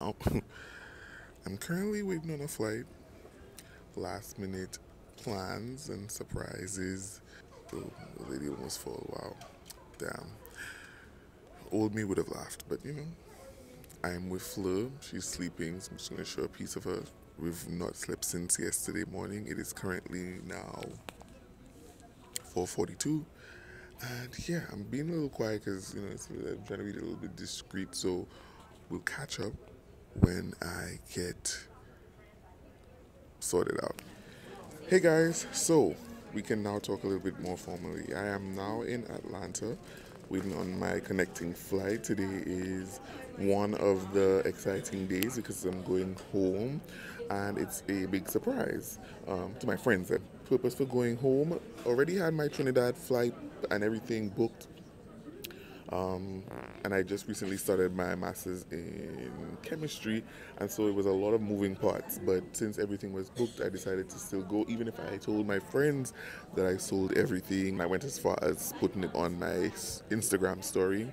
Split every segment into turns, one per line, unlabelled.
Oh, I'm currently waiting on a flight. Last minute plans and surprises. The, the lady almost fall. Wow. Damn. Old me would have laughed, but you know, I'm with Fleur. She's sleeping, so I'm just going to show a piece of her. We've not slept since yesterday morning. It is currently now 4:42, and yeah, I'm being a little quiet because you know I'm trying to be a little bit discreet. So we'll catch up when I get sorted out. Hey guys, so we can now talk a little bit more formally. I am now in Atlanta waiting on my connecting flight. Today is one of the exciting days because I'm going home and it's a big surprise um, to my friends. The purpose for going home already had my Trinidad flight and everything booked um, and I just recently started my master's in chemistry, and so it was a lot of moving parts. But since everything was booked, I decided to still go, even if I told my friends that I sold everything. I went as far as putting it on my Instagram story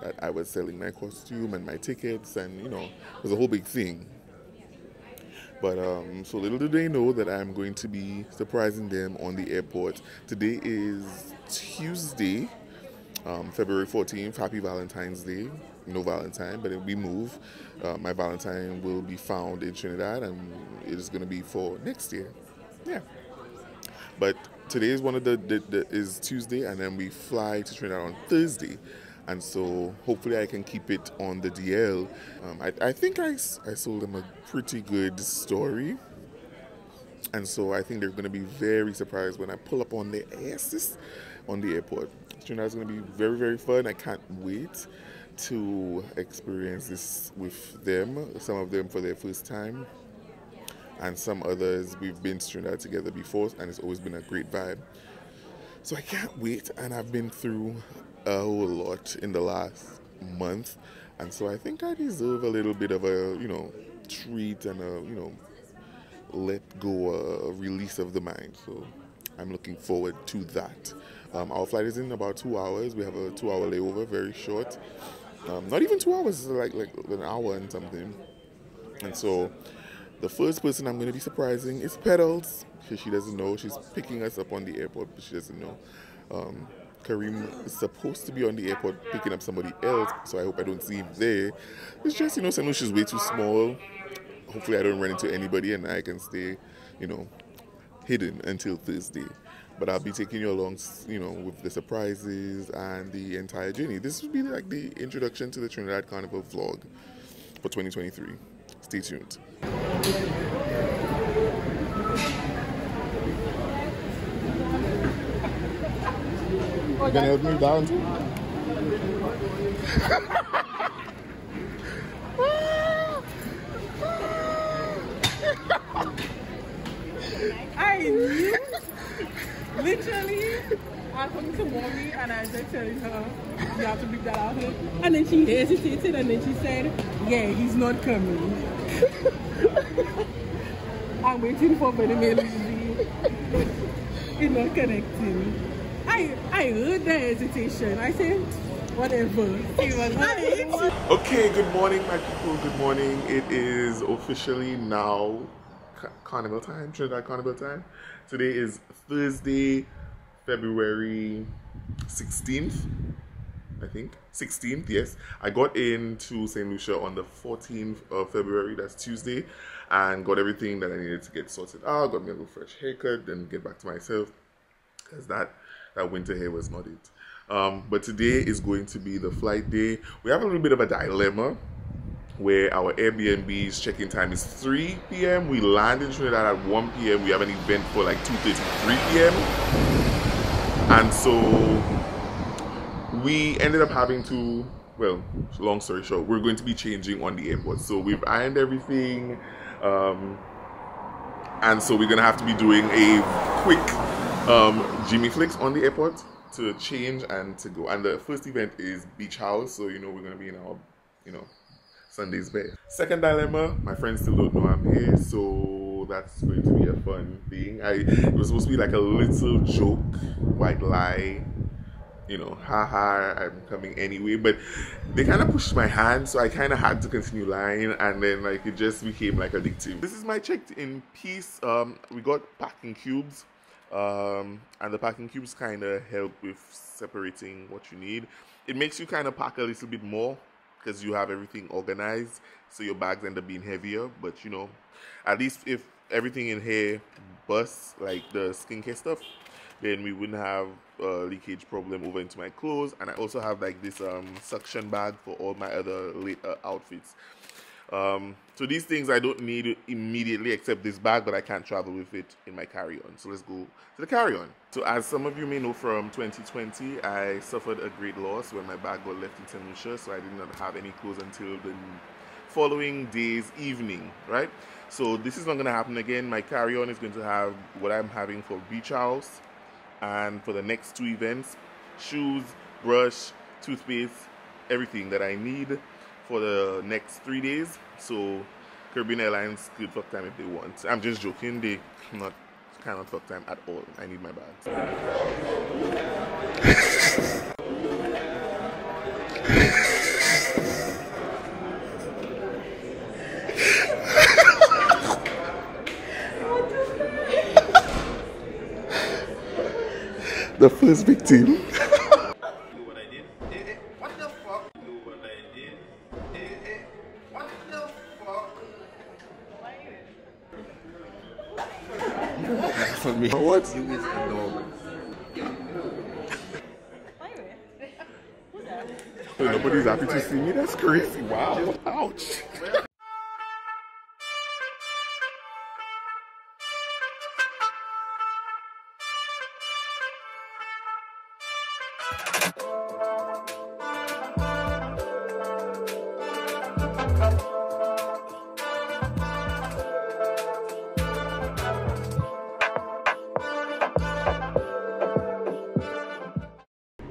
that I was selling my costume and my tickets, and you know, it was a whole big thing. But um, so little do they know that I'm going to be surprising them on the airport. Today is Tuesday um, February 14th, happy Valentine's Day. No Valentine, but we move. Uh, my Valentine will be found in Trinidad and it is going to be for next year. Yeah. But today is one of the, the, the, is Tuesday and then we fly to Trinidad on Thursday. And so hopefully I can keep it on the DL. Um, I, I think I, I sold them a pretty good story. And so I think they're going to be very surprised when I pull up on their asses on the airport. Trinidad is going to be very, very fun. I can't wait to experience this with them. Some of them for their first time, and some others we've been to Trinidad together before, and it's always been a great vibe. So I can't wait, and I've been through a whole lot in the last month, and so I think I deserve a little bit of a you know treat and a you know let go, a release of the mind. So I'm looking forward to that. Um, our flight is in about two hours. We have a two-hour layover, very short. Um, not even two hours, like like an hour and something. And so, the first person I'm going to be surprising is Petals. She, she doesn't know. She's picking us up on the airport, but she doesn't know. Um, Kareem is supposed to be on the airport picking up somebody else, so I hope I don't see him there. It's just, you know, St. Lucia's way too small. Hopefully, I don't run into anybody and I can stay, you know, hidden until Thursday but I'll be taking you along, you know, with the surprises and the entire journey. This would be like the introduction to the Trinidad Carnival vlog for 2023. Stay tuned. You gonna help me down too?
I knew Literally, I come to mommy and I just telling her, you have to bring that out. And then she hesitated and then she said, yeah, he's not coming. I'm waiting for Benjamin He's not connecting. I I heard the hesitation. I said, whatever.
okay, good morning, my people. Good morning. It is officially now carnival time, Trinidad carnival time. Today is Thursday, February 16th. I think 16th, yes. I got into St. Lucia on the 14th of February, that's Tuesday, and got everything that I needed to get sorted out. Got me a little fresh haircut, then get back to myself because that that winter hair was not it. Um, but today is going to be the flight day. We have a little bit of a dilemma where our Airbnb's check-in time is 3 p.m. We land in Trinidad at 1 p.m. We have an event for like 2.30, 3 p.m. And so we ended up having to, well, long story short, we're going to be changing on the airport. So we've ironed everything. Um, and so we're going to have to be doing a quick um, Jimmy Flicks on the airport to change and to go. And the first event is Beach House. So, you know, we're going to be in our, you know, Sunday's. Second dilemma, my friends still don't know I'm here, so that's going to be a fun thing. I it was supposed to be like a little joke, white lie, you know, haha, I'm coming anyway. But they kind of pushed my hand, so I kind of had to continue lying, and then like it just became like addictive. This is my checked-in piece. Um, we got packing cubes, um, and the packing cubes kind of help with separating what you need. It makes you kind of pack a little bit more because you have everything organized, so your bags end up being heavier. But you know, at least if everything in here busts, like the skincare stuff, then we wouldn't have a leakage problem over into my clothes. And I also have like this um, suction bag for all my other late, uh, outfits. Um, so these things I don't need immediately except this bag, but I can't travel with it in my carry-on. So let's go to the carry-on. So as some of you may know from 2020, I suffered a great loss when my bag got left in St. So I did not have any clothes until the following day's evening, right? So this is not going to happen again. My carry-on is going to have what I'm having for beach house and for the next two events, shoes, brush, toothpaste, everything that I need for the next three days. So Caribbean Airlines could fuck time if they want. I'm just joking. They not cannot fuck time at all. I need my bags. the first victim.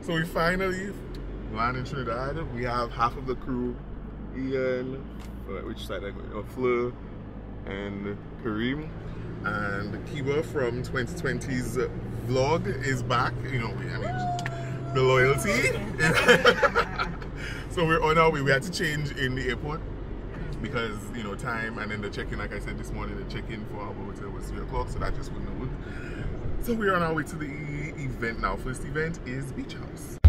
So we finally landed in Trinidad. We have half of the crew, Ian, uh, which side I going? Oh, Fleur and Kareem. And Kiba from 2020's vlog is back. You know, I mean, the loyalty. so we're on our way. We had to change in the airport because, you know, time and then the check-in, like I said this morning, the check-in for our hotel was 3 o'clock, so that just wouldn't have so we are on our way to the event now. First event is Beach House.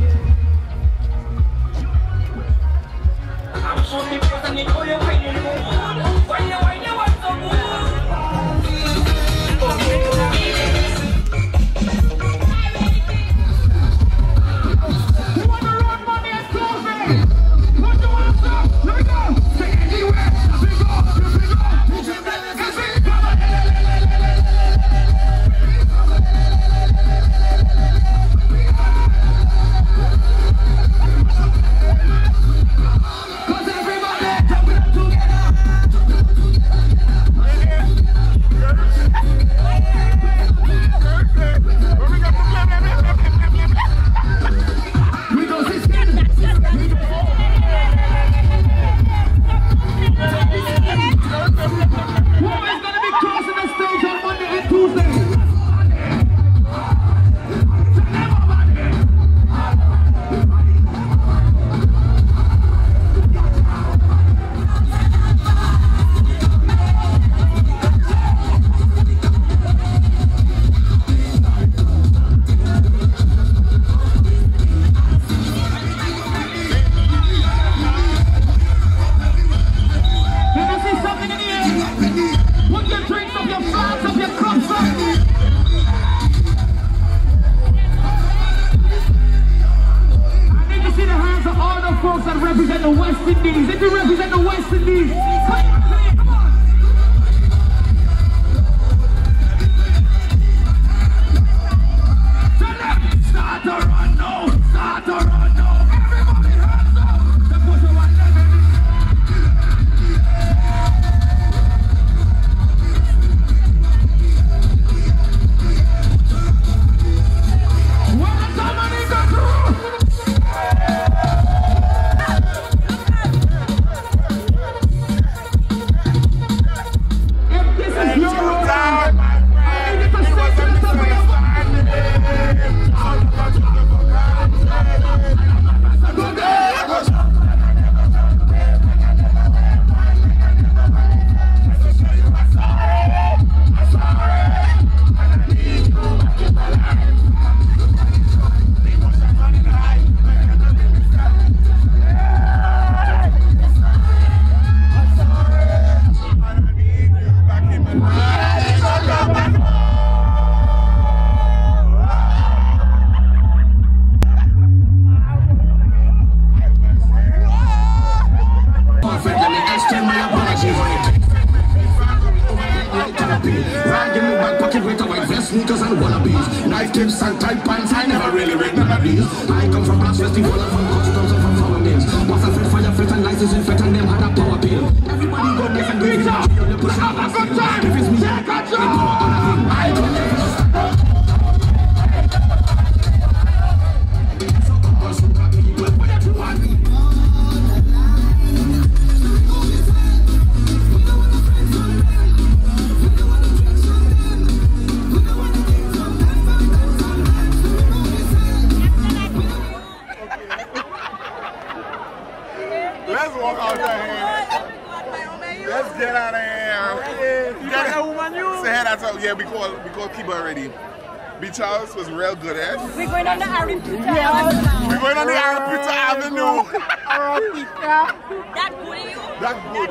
That good you?
That good.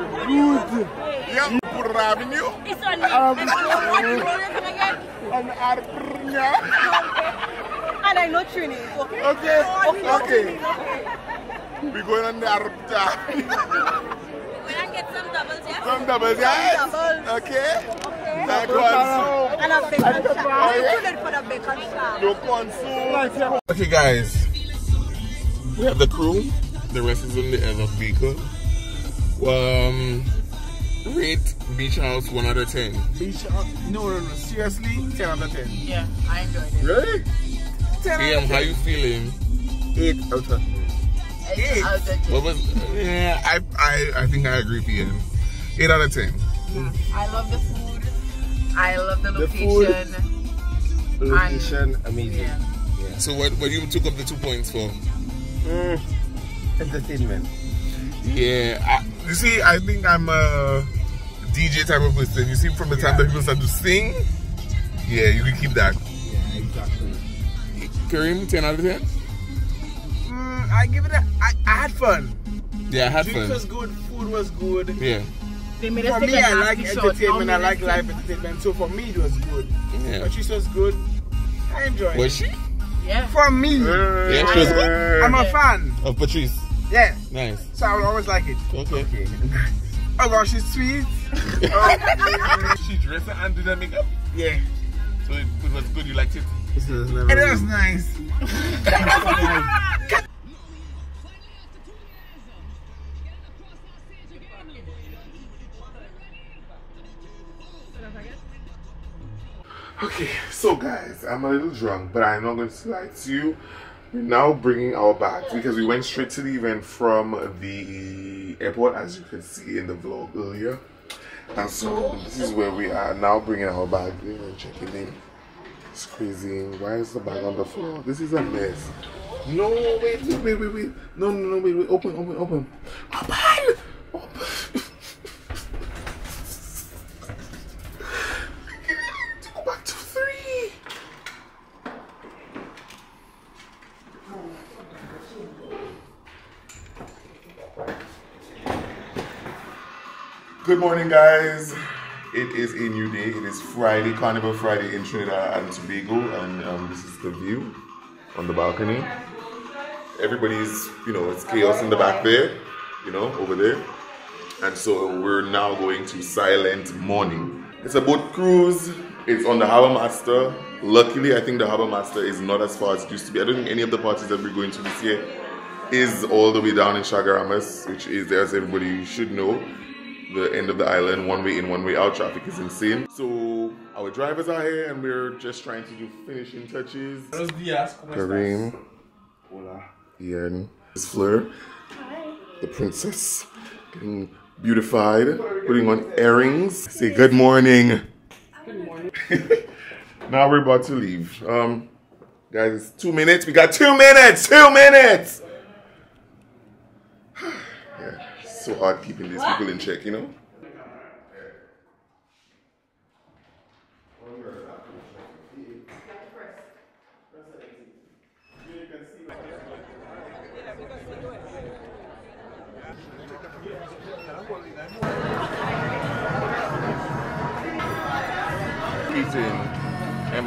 Good. Yeah, Pura Avenue.
It's on me.
On the Ariapita.
And I know Trini, okay?
Okay. Okay. We're going on the Ariapita.
We can get some doubles, yeah?
Some doubles, yeah? Okay. That one.
And a bake and
shark. Yeah?
You need for the bacon shop.
No consume. Okay, guys. We have the crew. The rest is in the other vehicle. Um, rate Beach House 1 out of 10.
Beach, House? no, no, no, seriously, 10 out of 10.
Yeah, I enjoyed it.
Really?
10
PM, how you feeling?
8 out of 10.
Eight out of ten.
What was? Yeah, I I I think I agree, PM. 8 out of 10.
I love the food. I love the
The food.
location.
Location, amazing.
Yeah.
So what what you took up the two points for?
Mm, entertainment.
Yeah, I, you see, I think I'm a DJ type of person. You see, from the time that people start to sing, yeah, you can keep that.
Yeah, exactly.
Kareem, 10 out of 10?
Mm, I give it a. I, I had fun.
Yeah, I had
Drinks
fun.
was good, food was good.
Yeah,
They made us
For me, I like
nasty shot.
entertainment. I like
let's
live entertainment. So for me, it was good.
yeah.
Patrice was good. I enjoyed
Was
it.
she?
see- Yeah.
For me,
Yeah, she was good.
I'm a fan.
Of Patrice.
Yeah.
Nice.
So I will always like it.
Okay.
Okay. oh gosh, she's sweet. Oh.
she dressed and did that makeup,
Yeah.
so it, it was good. You liked it.
It was nice.
Okay, so guys, I'm a little drunk, but I'm not going to lie to you. We're now bringing our bags because we went straight to the event from the airport, as you can see in the vlog earlier. And so this is where we are now bringing our bag in and checking in. It's crazy. Why is the bag on the floor? This is a mess. No, wait, wait, wait, wait. No, no, no, wait, wait. Open, open, open. Open! Open! to go back to three. Good morning, guys. It is a new day. It is Friday, Carnival Friday in Trinidad and Tobago, and um, this is the view on the balcony. Everybody's, you know, it's chaos in the back there, you know, over there. And so we're now going to Silent Morning. It's a boat cruise. It's on the Harbour Master. Luckily, I think the Harbour Master is not as far as it used to be. I don't think any of the parties that we're going to this year is all the way down in Chaguaramas, which is, as everybody should know, the end of the island, one way in, one way out. Traffic is insane. So our drivers are here, and we're just trying to do finishing touches. Kareem, Ian, Miss Fleur, the princess, getting beautified, putting on earrings. Say good morning.
Good morning.
Now we're about to leave. Um, guys, it's two minutes. We got two minutes. Two minutes. yeah, so hard keeping these people in check, you know. Eating. Hey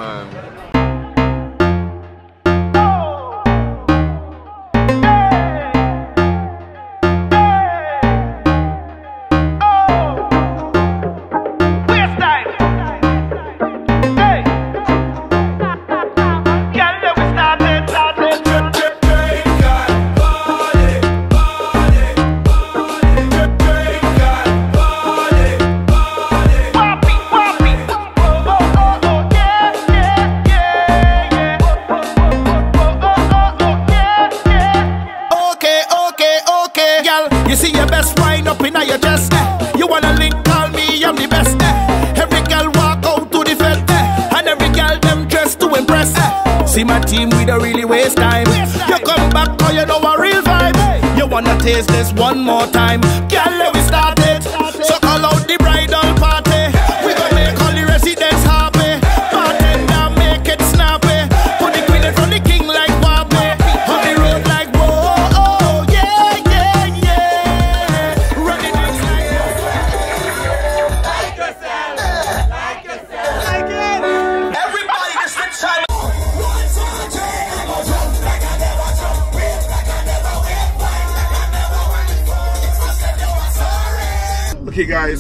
wanna taste this one more time. Girl,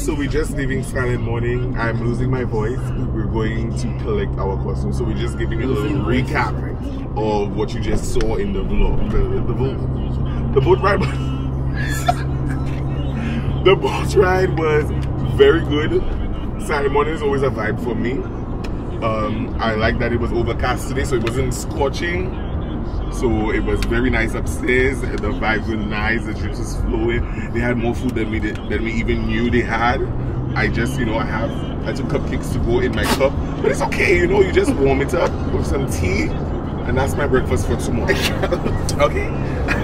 so
we're just leaving Silent Morning. I'm losing my voice. We're going to collect our costumes. So we're just giving you a little recap of what you just saw in the vlog. The, the, vlog- the boat ride. the boat ride was very good. Silent Morning is always a vibe for me. Um, I like that it was overcast today, so it wasn't scorching. So it was very nice upstairs. The vibes were nice. The drinks was flowing. They had more food than we did, than we even knew they had. I just, you know, I have I took cupcakes to go in my cup, but it's okay. You know, you just warm it up with some tea, and that's my breakfast for tomorrow. okay.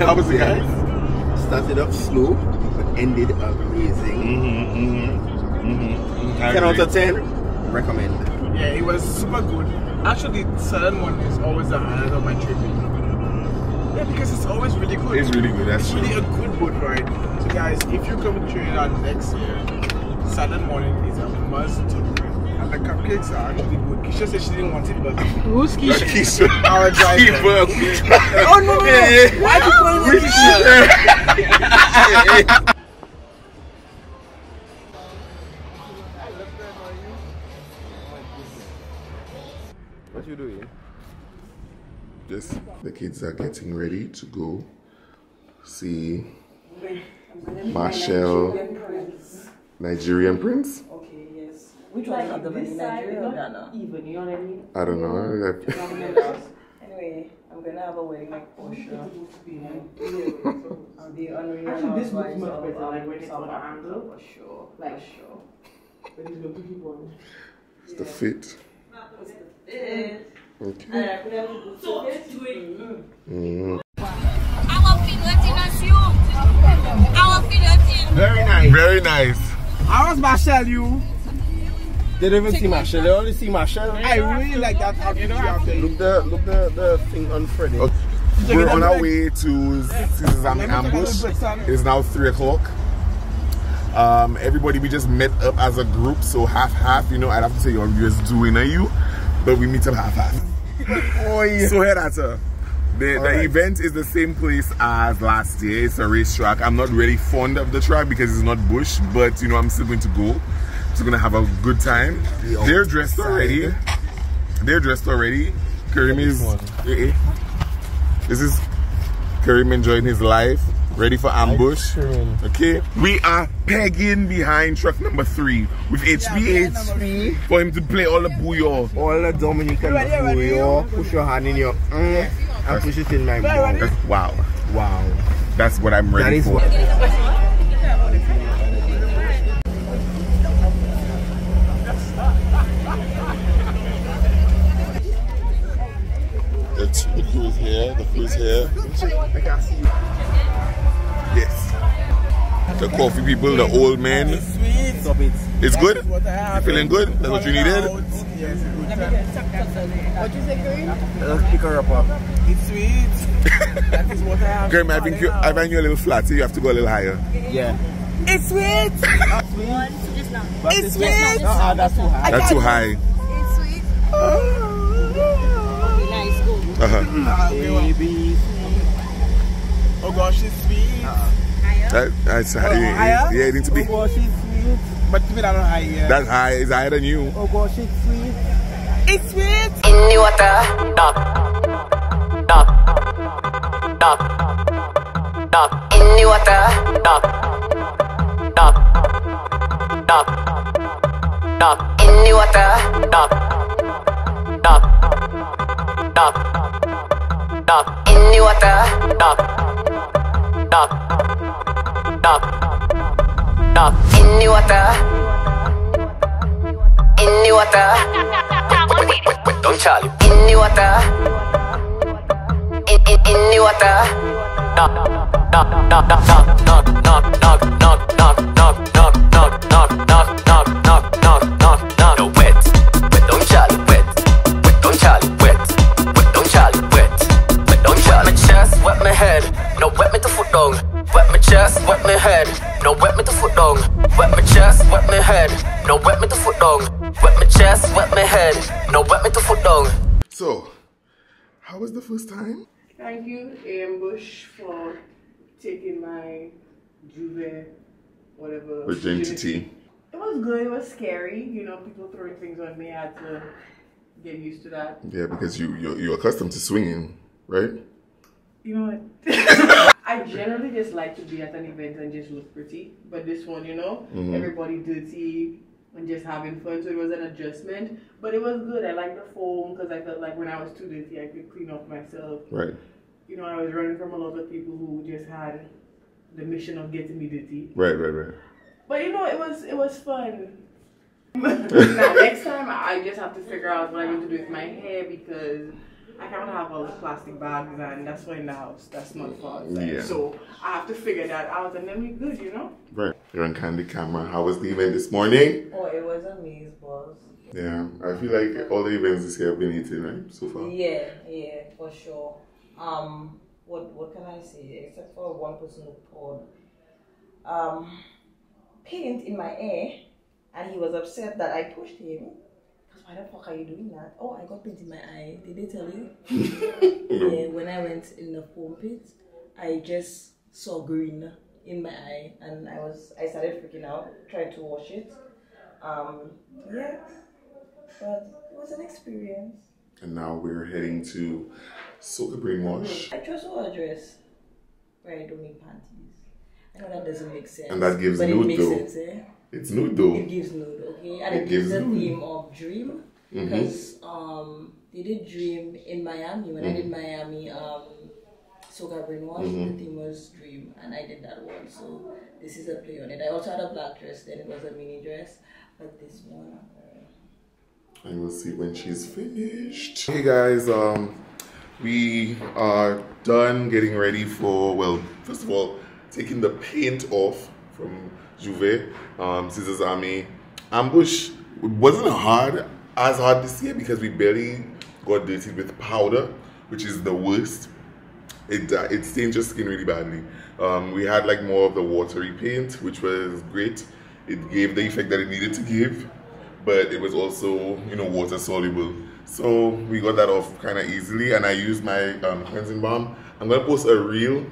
How was it, guys?
Started off slow, but ended amazing.
Mm-hmm, mm-hmm, mm-hmm.
10 out of 10, recommend.
Yeah, it was super good. Actually, Southern one is always the highlight of my trip. Yeah, because it's always really good.
It's really good. That's
It's
true.
really a good boat ride. So guys, if you come to Trinidad next year, Silent Morning is a must do. And the cupcakes are actually good. Kisha said she didn't want it, but
Who's Keisha?
Keisha.
our driver. Oh no no no! Why you calling me Kisha?
the kids are getting ready to go see Marshall Nigerian Prince.
Okay, yes. Which one of the Nigeria or Ghana?
Even, you know what I mean?
I don't know.
Anyway, I'm gonna have a wedding like for sure. I'll be unreal. Actually, this looks much better. Like when it's on angle, for sure. Like sure.
It's the fit. Okay. Mhm.
Our Philippine assume. Our Philippine.
Very nice.
Very nice.
I was Marshall you.
They don't even see Marshall. They only see Marshall.
I really like that outfit you have there.
Look the look the, the thing on Freddy.
Okay. We're on our way to Caesar's Army Ambush. It's now 3 o'clock. Um, everybody, we just met up as a group, so half half. You know, I'd have to say you're just doing a you, but we meet up half half. So here that's a. The, the
Alright.
event is the same place as last year. It's a racetrack. I'm not really fond of the track because it's not bush, but you know I'm still going to go. So gonna have a good time. They're dressed already. They're dressed already. Kareem is. Eh, eh. This is Kareem enjoying his life, ready for ambush. Okay, we are pegging behind truck number three with HB
HP.
for him to play all the booyah.
All the Dominican food, yo. Push your hand in your mm, and push it in my mouth.
That's, wow, wow, that's what I'm ready
is
for.
what.
The, the crew is here. The crew is here. Yes. The coffee people, the old men.
Sweet.
Stop it.
It's good.
What I
You
have.
feeling good? That's what you needed.
Yes, good time.
Let's pick her up. up.
It's sweet. that is what I have.
Graham, I think you, I find you a little flat, so you have to go a little higher.
Yeah.
It's sweet.
It's sweet. Uh-uh, that's too high.
That's too high. Uh-huh.
Baby.
Oh gosh, it's sweet.
That, that's high. Yeah,
higher?
yeah, it needs to be.
Oh gosh, it's sweet. But keep it on high. Yeah.
That's high. It's higher than you.
oh gosh, it's sweet. It's sweet.
In the water, duck, duck, duck, duck. In the water, duck, duck, duck, duck. In the water,
So, how was the first time?
Thank you, Ambush, for taking my J'ouvert, whatever.
Virginity.
It was good. It was scary. You know, people throwing things on me. I had to get used to that.
Yeah, because you you're, you're accustomed to swinging, right?
You know what? I generally just like to be at an event and just look pretty. But this one, you know,
Mhm.
everybody dirty and just having fun. So it was an adjustment. But it was good. I like the foam because I felt like when I was too dirty, I could clean up myself.
Right.
You know, I was running from a lot of people who just had the mission of getting me dirty.
Right, right, right.
But you know, it was it was fun. now next time I just have to figure out what I'm going to do with my hair because I can't have all the plastic bags and that's why in the house. That's not fun.
Yeah.
So I have to figure that out and then we good, you know?
Right. You're on candid camera. How was the event this morning?
Oh, it was amazing, boss.
Yeah, I feel like all the events this year have been eating, right? So far.
Yeah, yeah, for sure. Um, what what can I say? Except for one person who poured um paint in my hair, and he was upset that I pushed him. Because why the fuck are you doing that? Oh, I got paint in my eye. Did they tell you? yeah, when I went in the foam pit, I just saw green in my eye, and I was I started freaking out, trying to wash it. Um, yeah, but it was an experience.
And now we're heading to Soca Brainwash.
I just saw a dress where I don't need panties. I know that doesn't make sense.
And that gives
but
nude
it makes
though.
sense, eh?
It's nude though.
It gives nude, okay? And
It
it, gives
gives
the theme of dream. Because um they did dream in Miami. When I did
Mhm.
Miami um Soca Brainwash,
Mhm.
the theme was dream and I did that one. So this is a play on it. I also had a black dress, then it was a mini dress. But this one
I we'll see when she's finished. Hey guys, um, we are done getting ready for, well, first of all, taking the paint off from J'ouvert, um, Caesar's Army. Ambush wasn't hard, as hard this year because we barely got dirty with powder, which is the worst. It, uh, it stains your skin really badly. Um, we had like more of the watery paint, which was great. It gave the effect that it needed to give but it was also you know water soluble so we got that off kind of easily and i used my um, cleansing balm. I'm gonna post a reel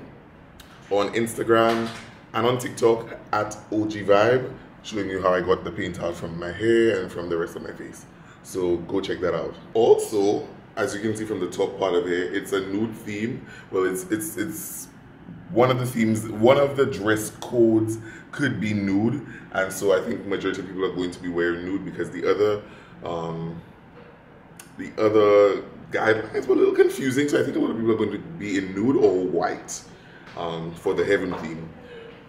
on instagram and on tiktok at OhGVibe showing you how i got the paint out from my hair and from the rest of my face. So go check that out. Also as you can see from the top part of here, it's a nude theme. Well it's it's it's one of the themes, one of the dress codes could be nude, and so I think majority of people are going to be wearing nude because the other, um, the other guidelines were a little confusing. So I think a lot of people are going to be in nude or white um, for the heaven theme.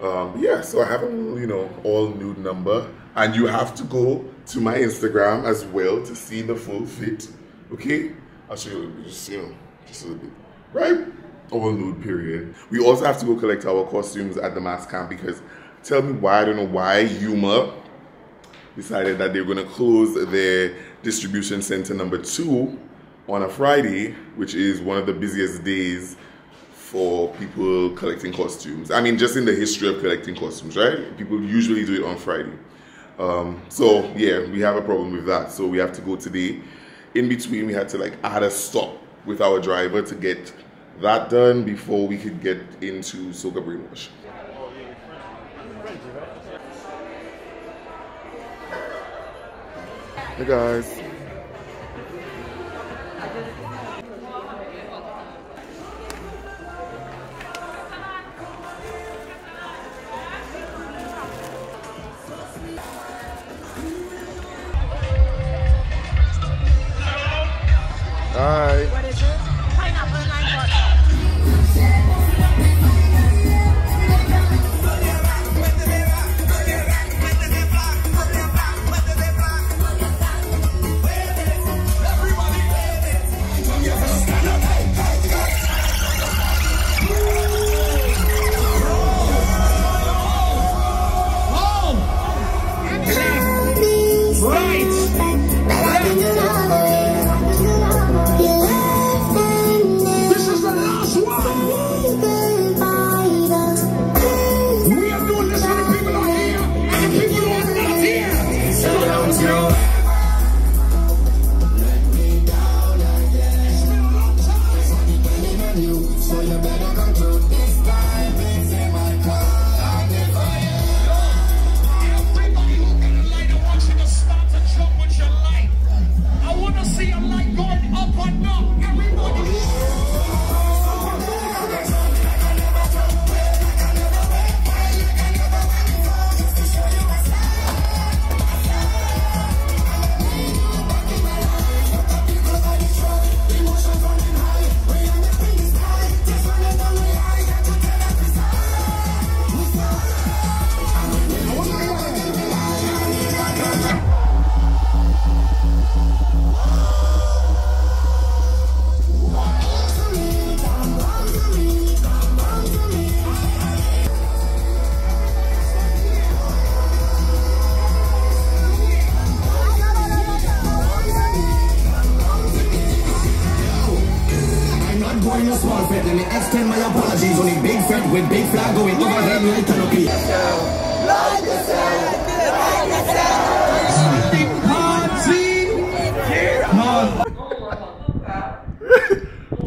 Um, yeah, so I have a you know, all nude number, and you have to go to my Instagram as well to see the full fit. Okay, I'll show you just you know, just a little bit, right? All nude period. We also have to go collect our costumes at the mass camp because tell me why I don't know why Yuma decided that they're going to close their distribution center number two on a Friday, which is one of the busiest days for people collecting costumes. I mean, just in the history of collecting costumes, right? People usually do it on Friday. Um, so yeah, we have a problem with that. So we have to go today. In between, we had to like add a stop with our driver to get that done before we could get into Soca Brainwash. Hey guys.
All right.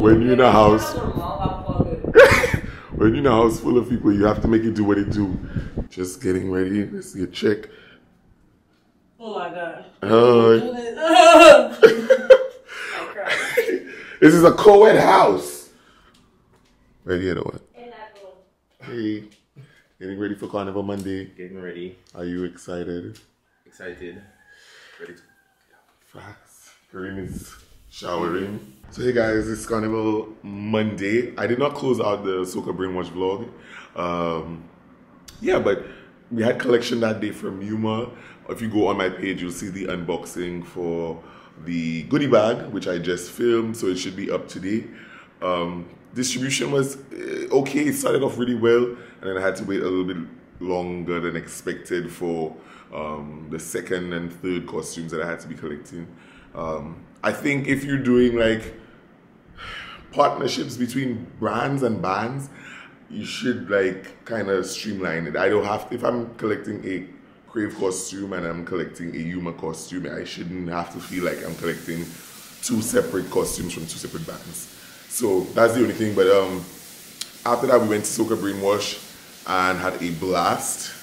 When you're in a house, when you're in a house full of people, you have to make it do what it do. Just getting ready. Let's get check.
Oh my god.
Uh, this is a co-ed house. Ready or what? Hey, getting ready for Carnival Monday.
Getting ready.
Are you excited?
Excited. Ready to
Fast. Showering. So hey guys, it's Carnival Monday. I did not close out the Soca Brainwash vlog. Um, yeah, but we had collection that day from Yuma. If you go on my page, you'll see the unboxing for the goodie bag, which I just filmed, so it should be up to date. Um, distribution was eh, okay. It started off really well, and then I had to wait a little bit longer than expected for um, the second and third costumes that I had to be collecting. Um, I think if you're doing like partnerships between brands and bands, you should like kind of streamline it. I don't have to, if I'm collecting a Crave costume and I'm collecting a Yuma costume, I shouldn't have to feel like I'm collecting two separate costumes from two separate bands. So that's the only thing. But um, after that, we went to Soca Brainwash and had a blast.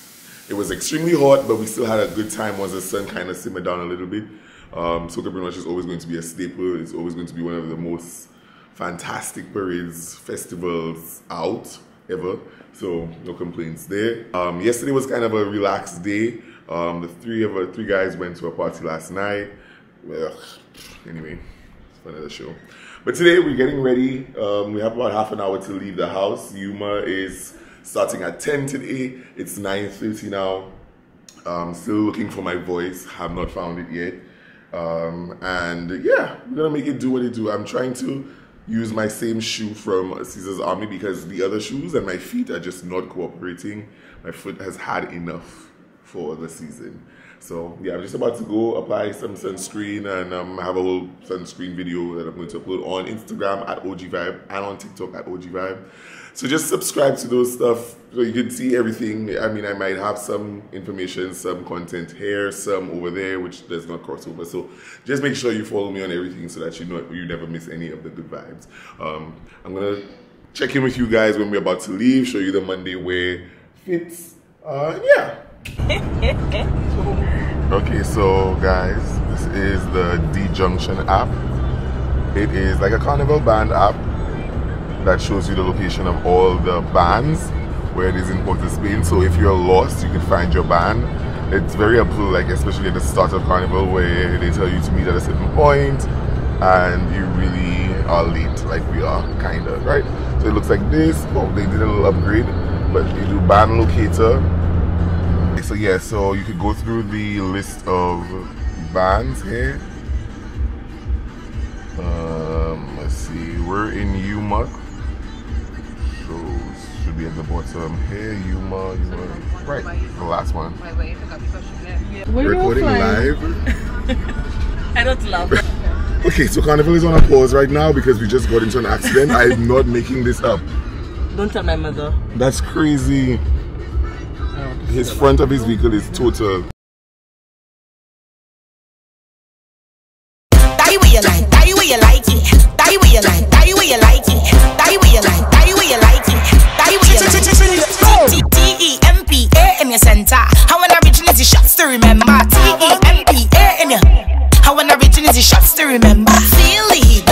It was extremely hot, but we still had a good time once the sun kind of simmered down a little bit. Um, Soca Brainwash is always going to be a staple. It's always going to be one of the most fantastic parades, festivals out ever. So no complaints there. Um, yesterday was kind of a relaxed day. Um, the three of us, three guys went to a party last night. Ugh, anyway, it's for another show. But today we're getting ready. Um, we have about half an hour to leave the house. Yuma is starting at 10 today. It's 9.30 now. Um, still looking for my voice. Have not found it yet. Um, and yeah, we're gonna make it do what it do. I'm trying to use my same shoe from Caesar's Army because the other shoes and my feet are just not cooperating. My foot has had enough for the season. So yeah, I'm just about to go apply some sunscreen and um, have a little sunscreen video that I'm going to upload on Instagram at OG Vibe and on TikTok at OhGVibe. So just subscribe to those stuff so you can see everything. I mean, I might have some information, some content here, some over there, which does not cross over. So just make sure you follow me on everything so that you know you never miss any of the good vibes. Um, I'm gonna check in with you guys when we're about to leave, show you the Monday wear fits. Uh, yeah. Okay, so guys, this is the D Junction app. It is like a carnival band app that shows you the location of all the bands where it is in Port of Spain. So if you're lost, you can find your band. It's very helpful, like especially at the start of carnival where they tell you to meet at a certain point and you really are late, like we are, kinda, right? So it looks like this. Oh, they did a little upgrade, but you do band locator so yeah, so you could go through the list of bands here. Um, let's see, we're in Yuma. So should be at the bottom here, Yuma, Yuma. Right, the last one.
We're
Recording
flying.
live.
I don't love
Okay, so Carnival is on a pause right now because we just got into an accident. I'm not making this up.
Don't tell my mother.
That's crazy. His front of his vehicle is total.
Die where you like, die where you like it. Die where you like, die where you like in your center. How an originality shots to remember. T E M P A in your. How an originality shots to remember. Feel the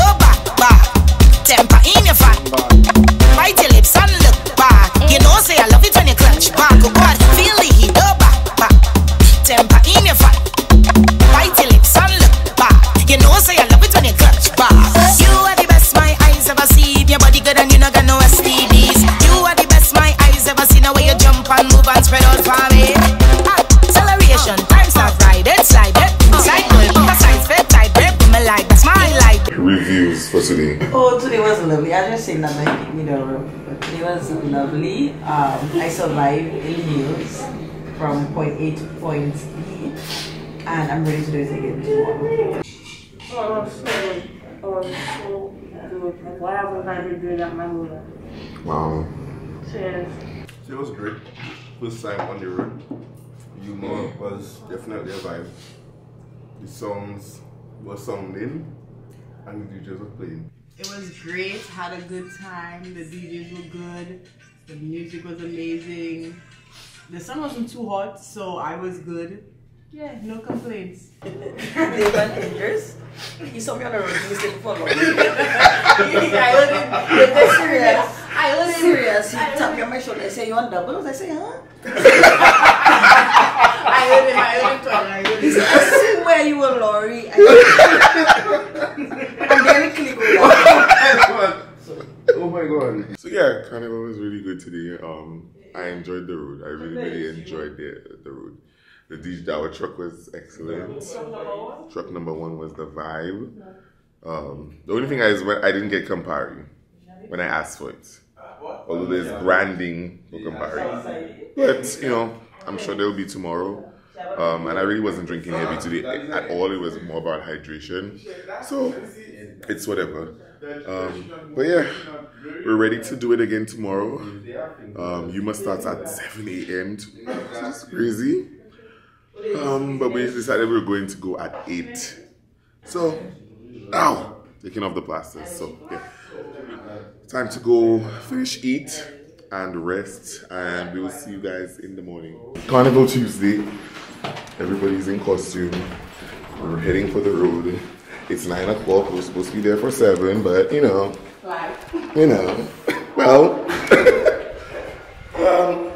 lovely. I just saying that my pick me down. But today was lovely. Um, I survived in hills from point A to point B, and I'm ready to do it again tomorrow.
Oh, so good. Oh, so good. Why haven't I been doing that my whole life?
Wow.
Cheers.
So it was great. First time on the road. Yuma was definitely a vibe. The songs were sounding and the DJs were playing.
It was great. Had a good time. The DJs were good. The music was amazing. The sun wasn't too hot, so I was good. Yeah, no complaints.
they went dangerous. He saw me on the road. He was looking for long.
I wasn't.
Serious,
I wasn't
serious. Tapped me on my shoulder. I say, "You on doubles?" I say, "Huh?"
I wasn't. I wasn't. I wasn't.
He said, "I swear you were Laurie." I I'm very click with that.
Oh my god.
So yeah, Carnival was really good today. Um, I enjoyed the road. I really, really enjoyed the the road. The DJ, our truck was excellent. Truck number one was the vibe. Um, the only thing is when I didn't get Campari when I asked for it. Although there's branding for Campari, but you know, I'm sure there'll be tomorrow. Um, and I really wasn't drinking heavy today at all. It was more about hydration. So it's whatever. Um, but yeah, we're ready to do it again tomorrow. Um, you must start at 7 a.m. It's crazy. Um, but we decided we were going to go at 8. So, ow, taking off the plasters. So, yeah. Time to go finish, eat, and rest. And we will see you guys in the morning. Carnival Tuesday. Everybody's in costume. We're heading for the road. It's 9 o'clock. We're supposed to be there for 7, but you know. You know. Well. um,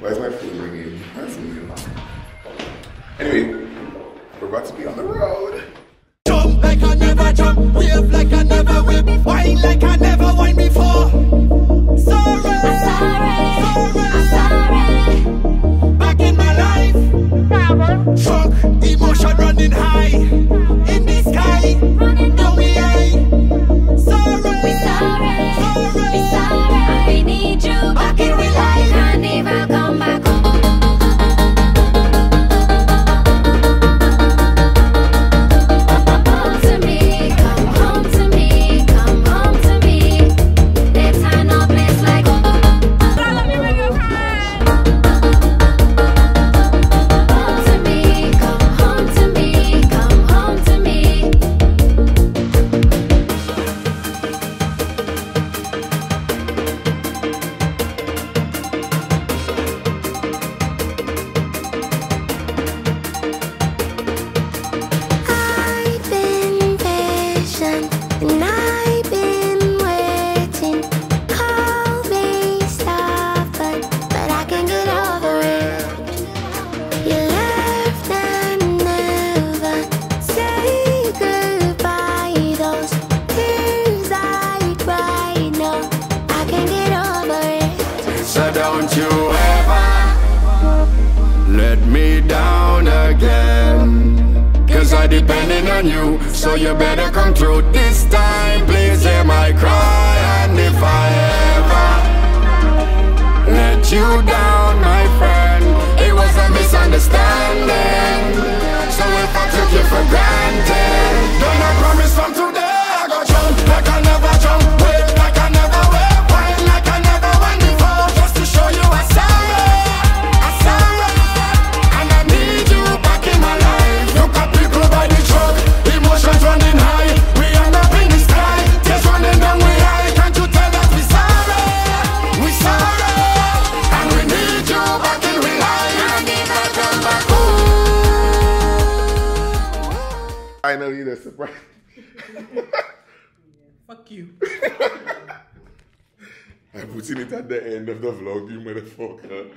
why is my phone ringing? That's me. Anyway,
depending on you, so you better come through this time. Please hear my cry, and if I ever let you down, my friend, it was a misunderstanding.
At the end of the vlog, you motherfucker.